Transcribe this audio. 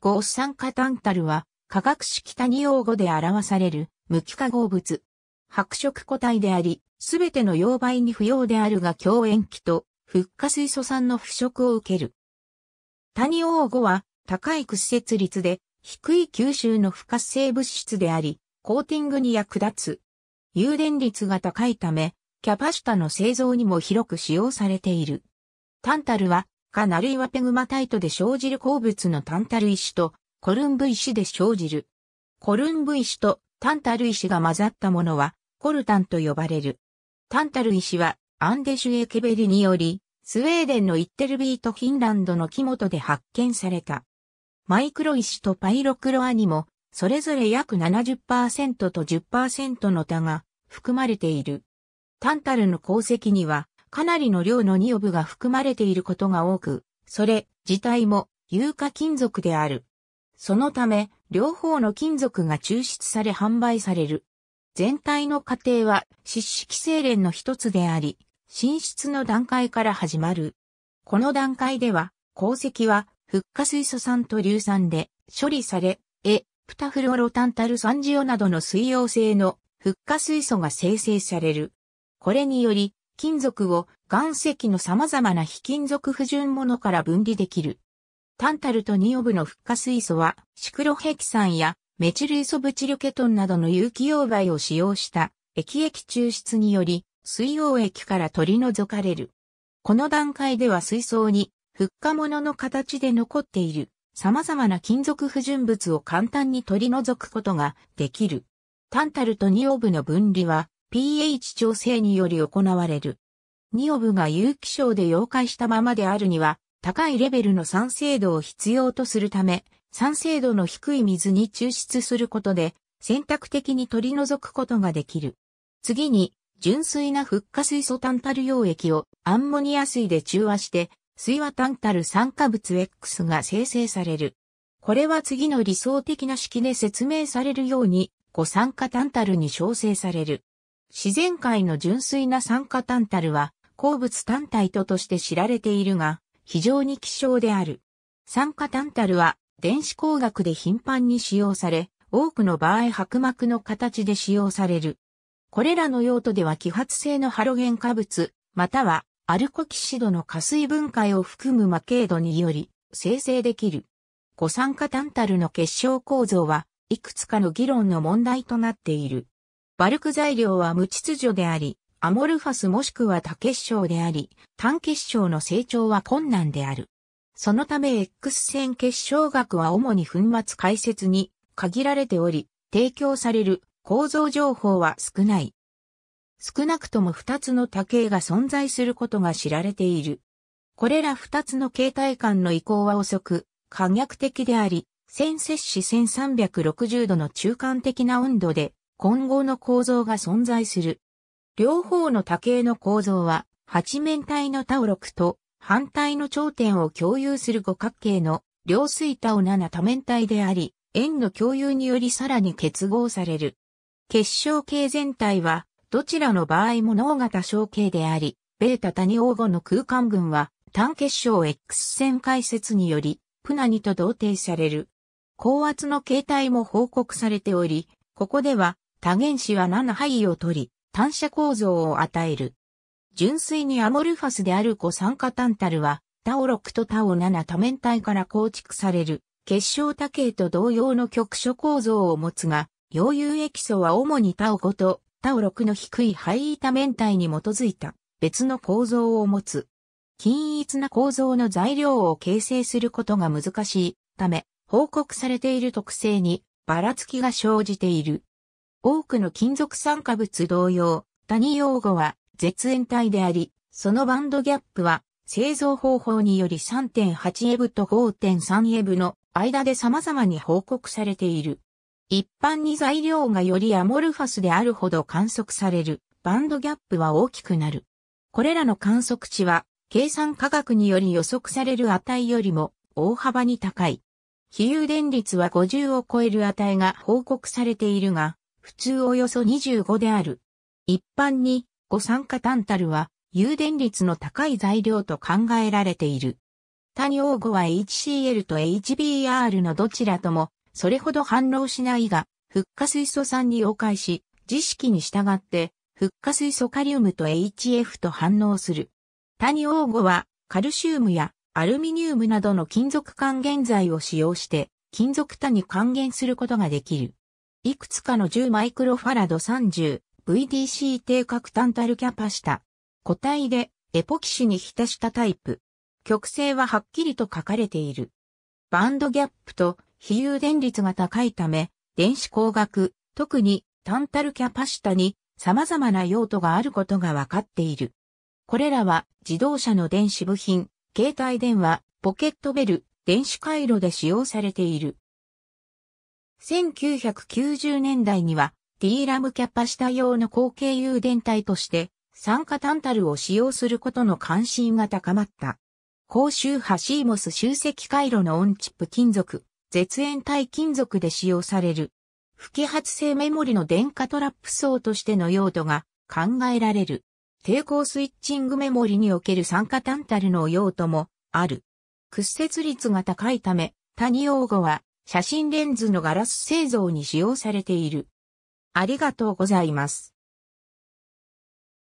合酸化タンタルは化学式単用語で表される無機化合物。白色固体であり、すべての溶媒に不要であるが強塩基とフッ化水素酸の腐食を受ける。単用語は高い屈折率で低い吸収の不活性物質であり、コーティングに役立つ。誘電率が高いため、キャパシタの製造にも広く使用されている。タンタルは、カナルイワペグマタイトで生じる鉱物のタンタル石とコルンブ石で生じる。コルンブ石とタンタル石が混ざったものはコルタンと呼ばれる。タンタル石はアンデシュエケベリによりスウェーデンのイッテルビートフィンランドの木本で発見された。マイクロ石とパイロクロアにもそれぞれ約70%と10%の他が含まれている。タンタルの鉱石にはかなりの量のニオブが含まれていることが多く、それ自体も有価金属である。そのため、両方の金属が抽出され販売される。全体の過程は湿式精錬の一つであり、進出の段階から始まる。この段階では、鉱石は、フッ化水素酸と硫酸で処理され、エ、プタフルオロタンタル酸ジオなどの水溶性のフッ化水素が生成される。これにより、金属を岩石の様々な非金属不純物から分離できる。タンタルとニオブのフッ化水素は、シクロヘキサンやメチルイソブチルケトンなどの有機溶媒を使用した液液抽出により水溶液から取り除かれる。この段階では水槽にフッ化物の形で残っている様々な金属不純物を簡単に取り除くことができる。タンタルとニオブの分離は pH 調整により行われる。ニオブが有機症で溶解したままであるには高いレベルの酸性度を必要とするため、酸性度の低い水に抽出することで、選択的に取り除くことができる。次に、純粋なフッ化水素タンタル溶液をアンモニア水で中和して、水和タンタル酸化物 X が生成される。これは次の理想的な式で説明されるように、5酸化タンタルに焼成される。自然界の純粋な酸化タンタルは、鉱物単体ととして知られているが、非常に希少である。酸化タンタルは電子工学で頻繁に使用され、多くの場合白膜の形で使用される。これらの用途では揮発性のハロゲン化物、またはアルコキシドの加水分解を含む魔形度により生成できる。五酸化タンタルの結晶構造はいくつかの議論の問題となっている。バルク材料は無秩序であり、アモルファスもしくは多結晶であり、単結晶の成長は困難である。そのため X 線結晶学は主に粉末解説に限られており、提供される構造情報は少ない。少なくとも2つの多形が存在することが知られている。これら2つの形態間の移行は遅く、可逆的であり、線接子1360度の中間的な温度で混合の構造が存在する。両方の多形の構造は、八面体のタオ6と反対の頂点を共有する五角形の両水タオ7多面体であり、円の共有によりさらに結合される。結晶形全体は、どちらの場合も脳型小形であり、ベータ谷黄後の空間群は単結晶 X 線解説により、プナニと同定される。高圧の形態も報告されており、ここでは多原子は7範囲を取り、単射構造を与える。純粋にアモルファスであるコ酸化タンタルは、タオ6とタオ7多面体から構築される結晶多形と同様の局所構造を持つが、溶融液素は主にタオ5とタオ6の低い範囲多面体に基づいた別の構造を持つ。均一な構造の材料を形成することが難しいため、報告されている特性にばらつきが生じている。多くの金属酸化物同様、谷用語は絶縁体であり、そのバンドギャップは製造方法により3.8エブと5.3エブの間で様々に報告されている。一般に材料がよりアモルファスであるほど観測されるバンドギャップは大きくなる。これらの観測値は計算科学により予測される値よりも大幅に高い。比喩電率は50を超える値が報告されているが、普通およそ25である。一般に、5酸化タンタルは、誘電率の高い材料と考えられている。単用語は HCl と HBr のどちらともそれほど反応しないが、フッ化水素酸に溶解し、自式に従って、フッ化水素カリウムと HF と反応する。単用語は、カルシウムやアルミニウムなどの金属還元剤を使用して、金属多に還元することができる。いくつかの10マイクロファラド30、VDC 低角タンタルキャパシタ。固体でエポキシに浸したタイプ。極性ははっきりと書かれている。バンドギャップと比喩電率が高いため、電子工学、特にタンタルキャパシタに様々な用途があることがわかっている。これらは自動車の電子部品、携帯電話、ポケットベル、電子回路で使用されている。1990年代には D ラムキャパシタ用の後継誘電体として酸化タンタルを使用することの関心が高まった。高周波シーモス集積回路のオンチップ金属、絶縁体金属で使用される。不揮発性メモリの電化トラップ層としての用途が考えられる。抵抗スイッチングメモリにおける酸化タンタルの用途もある。屈折率が高いため、谷用語は写真レンズのガラス製造に使用されている。ありがとうございます。